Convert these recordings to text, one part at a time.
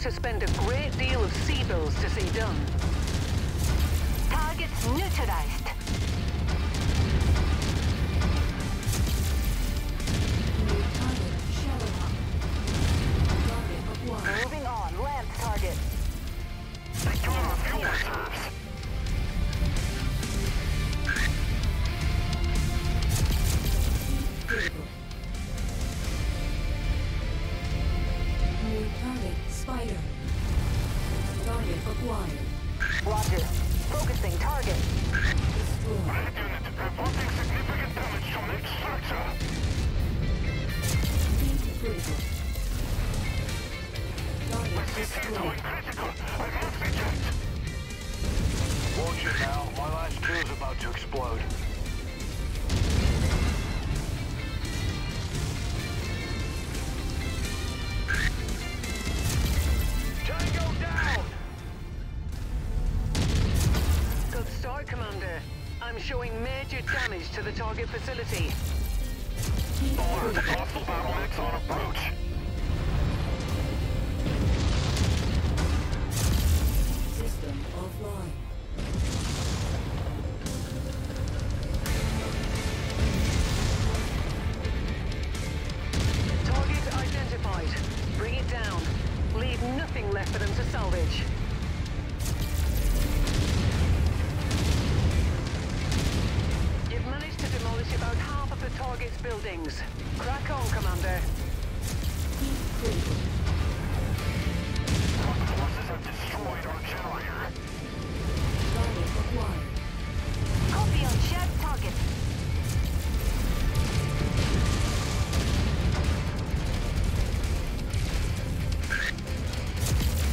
to spend a great deal of C-bills to see done. Targets neutralized. Moving on. Lance target. Spider. Target acquired. Roger. Focusing target. Destroyed. Unit reporting significant damage to mid structure. Critical. Target destroyed. Critical. I must eject. Watch it now. My last crew's about to explode. Good Commander. I'm showing major damage to the target facility. Deep Alert! critical. Hostile BattleMechs on approach. System offline. Target identified. Bring it down. Leave nothing left for them to salvage. To demolish about half of the target's buildings. Crack on, Commander. Deep critical. Rocket forces have destroyed our generator. Target acquired. Copy on shared target.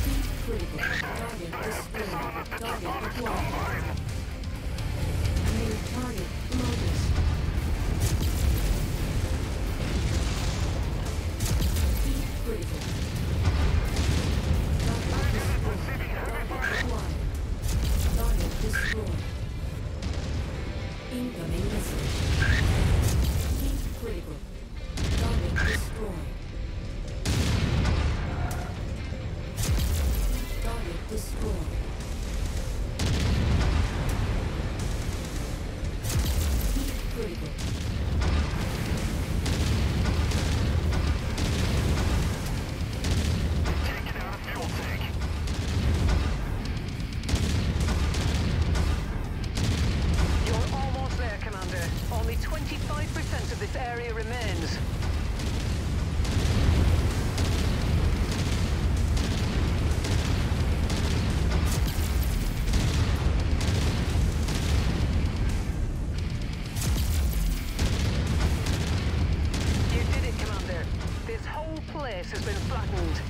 Deep critical. Target destroyed. Target acquired. Incoming message. Critical. 25% of this area remains. You did it, Commander. This whole place has been flattened.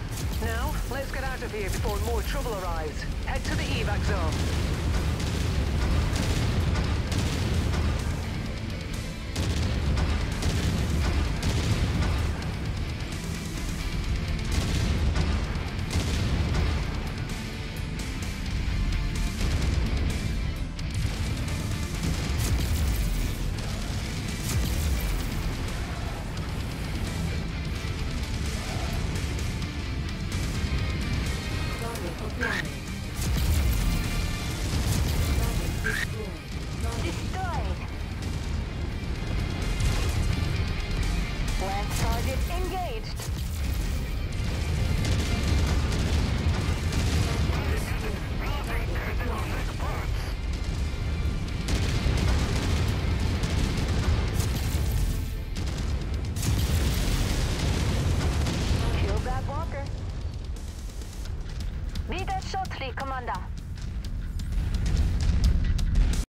Now, let's get out of here before more trouble arrives. Head to the evac zone. Wieder Chotri, Commander.